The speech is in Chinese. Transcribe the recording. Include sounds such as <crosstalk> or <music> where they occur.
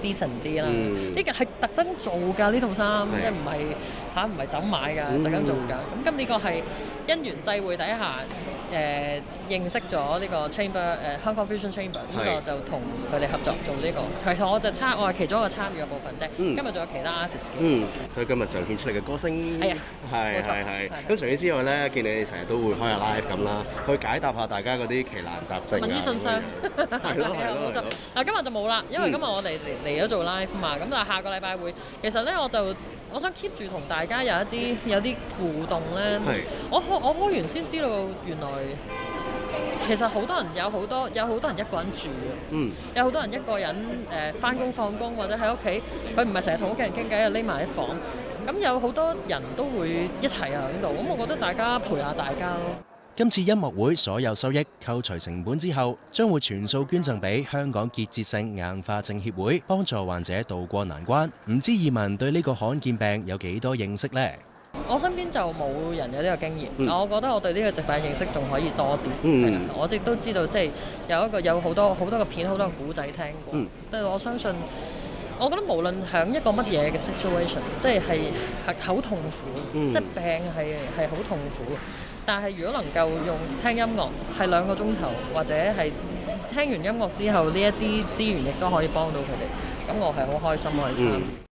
decent 啲啦。呢個係特登做㗎呢套衫，即係唔係嚇唔係走買㗎，特登做㗎。咁今呢個係因緣際會底下誒認識咗呢個 chamber 誒香港 Fusion Chamber，呢個就同佢哋合作做呢個。其實我就參我係其中一個參與嘅部分啫。今日仲有其他 artist 嘅。嗯，佢今日就獻出嚟嘅歌聲。係啊，係係係。咁除此之外咧，見你成日都會開下 live 咁啦，去解答下大家嗰啲奇難雜症啊。民醫信箱。係咯 <laughs> 係咯。嗱，今日就冇啦，因為今日我哋嚟嚟咗做 live 嘛。咁但係下個禮拜會，其實咧我就我想 keep 住同大家有一啲有啲互動咧。係。我開我開完先知道原來。其實好多人有好多有好多人一個人住嘅，嗯，有好多人一個人誒翻工放工或者喺屋企，佢唔係成日同屋企人傾偈，又匿埋喺房。咁有好多人都會一齊喺度，咁我覺得大家陪下大家咯。今次音樂會所有收益扣除成本之後，將會全數捐贈俾香港結節性硬化症協會，幫助患者渡過難關。唔知二汶對呢個罕見病有幾多認識呢？我身邊就冇人有呢個經驗，嗯、我覺得我對呢個疾病認識仲可以多啲。嗯，我亦都知道即係有一個有好多好多個片，好多個古仔聽過。嗯，但係我相信，我覺得無論喺一個乜嘢嘅 situation，即係係係好痛苦，嗯、即係病係係好痛苦。但係如果能夠用聽音樂係兩個鐘頭，或者係聽完音樂之後呢一啲資源亦都可以幫到佢哋，咁我係好開心我係參與。